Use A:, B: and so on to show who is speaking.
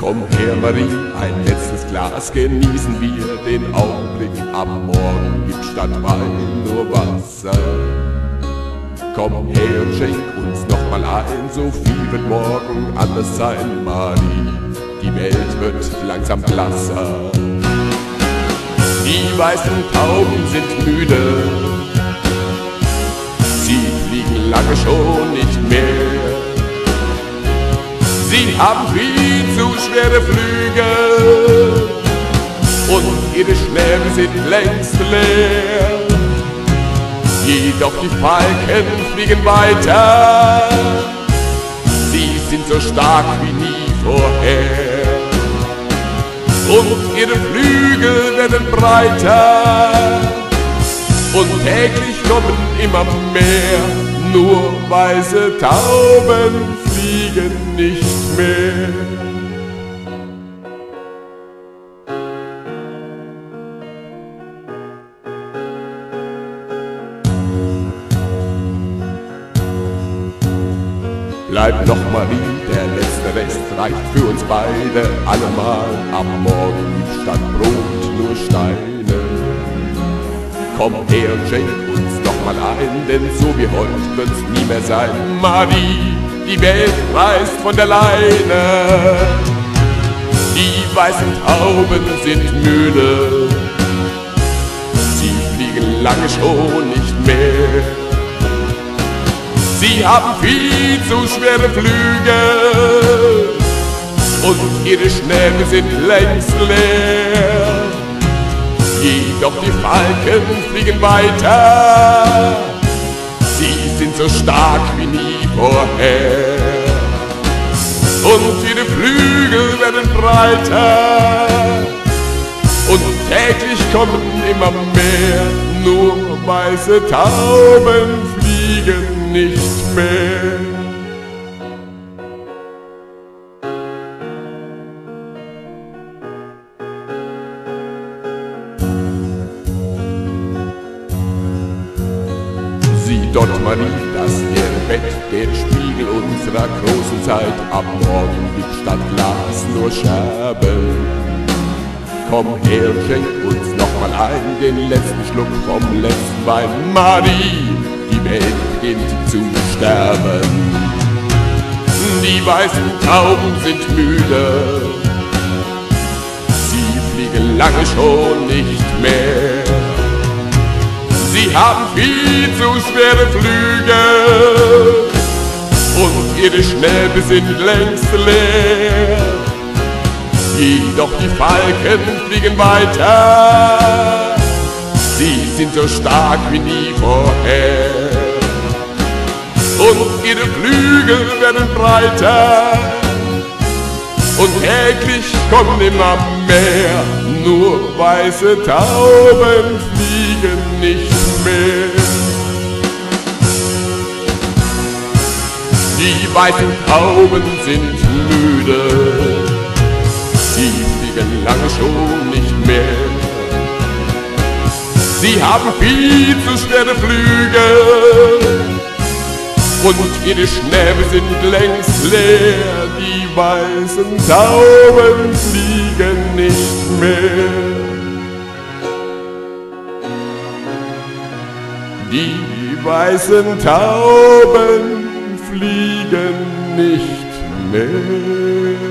A: Komm her, Marie, ein letztes Glas genießen wir den Augenblick. Ab morgen gibt statt Wein nur Wasser. Komm her und schenk uns noch mal ein, so viel wird morgen anders sein, Marie. Die Welt wird langsam blasser. Die weißen Tauben sind müde, sie fliegen lange schon nicht mehr. Sie haben viel zu schwere Flügel und ihre Schnäbel sind längst leer. Jedoch die Falken fliegen weiter, sie sind so stark wie nie vorher. Und ihre Flügel werden breiter und täglich kommen immer mehr, nur weiße Tauben fliegen nicht mehr. Bleib noch Marie, der letzte Rest reicht für uns beide allemal. Ab morgen statt Brot nur Steine. Komm her schenk uns noch mal ein, denn so wie heute wird's nie mehr sein. Marie, die Welt reißt von der Leine. Die weißen Tauben sind müde, sie fliegen lange schon nicht mehr. Sie haben viel zu schwere Flügel und ihre Schnäbel sind längst leer. Jedoch die Falken fliegen weiter, sie sind so stark wie nie vorher. Und ihre Flügel werden breiter und täglich kommen immer mehr, nur weiße Tauben fliegen nicht mehr. Dort, Marie, das Bett, der Spiegel unserer großen Zeit. Ab morgen gibt statt Glas nur Scherben. Komm her, schenk uns noch mal ein, den letzten Schluck vom letzten Wein. Marie, die Welt beginnt zu sterben. Die weißen Tauben sind müde, sie fliegen lange schon nicht mehr. Sie haben viel zu schwere Flügel und ihre Schnäbel sind längst leer. Jedoch die Falken fliegen weiter, sie sind so stark wie nie vorher. Und ihre Flügel werden breiter und täglich kommen immer mehr, nur weiße Tauben fliegen nicht mehr. Die weißen Tauben sind müde, sie fliegen lange schon nicht mehr. Sie haben viel zu schwere Flügel und ihre Schnäbel sind längst leer. Die weißen Tauben fliegen nicht mehr. Die weißen Tauben fliegen nicht mehr.